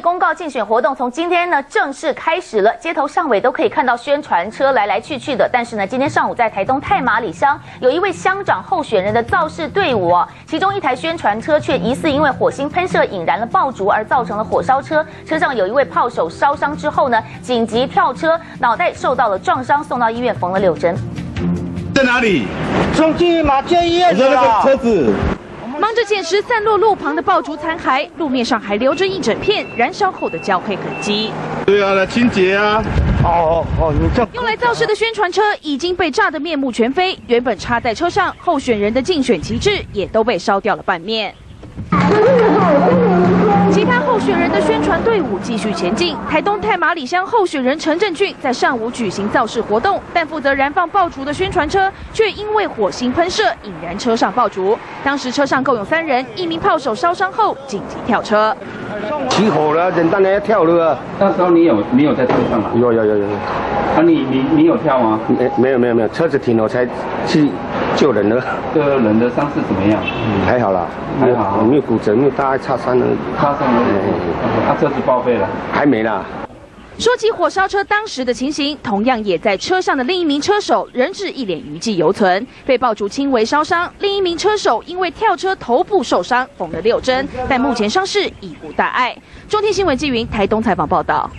公告竞选活动从今天呢正式开始了，街头上尾都可以看到宣传车来来去去的。但是呢，今天上午在台东太马里乡有一位乡长候选人的造势队伍哦，其中一台宣传车却疑似因为火星喷射引燃了爆竹而造成了火烧车，车上有一位炮手烧伤之后呢，紧急跳车，脑袋受到了撞伤，送到医院缝了六针。在哪里？送去马街医院我说那个车子。忙着捡拾散落路旁的爆竹残骸，路面上还留着一整片燃烧后的焦黑痕迹。对啊，来清洁啊。哦哦，你这用来造势的宣传车已经被炸得面目全非，原本插在车上候选人的竞选旗帜也都被烧掉了半面。队伍继续前进。台东太马里乡候选人陈振俊在上午举行造势活动，但负责燃放爆竹的宣传车却因为火星喷射引燃车上爆竹。当时车上共有三人，一名炮手烧伤后紧急跳车。起火了，人当然要跳了。那时候你有你有在车上吗？有有有有有，啊，你你你有跳吗？没没有没有没有，车子停了我才去救人的，这个人的伤势怎么样？还好啦，还好没有骨折，没有大碍擦伤了，擦伤了，啊，车子报废了。还没啦。说起火烧车当时的情形，同样也在车上的另一名车手仍是一脸余悸犹存，被爆竹轻微烧伤；另一名车手因为跳车头部受伤，缝了六针，但目前伤势已无大碍。中天新闻纪云台东采访报道。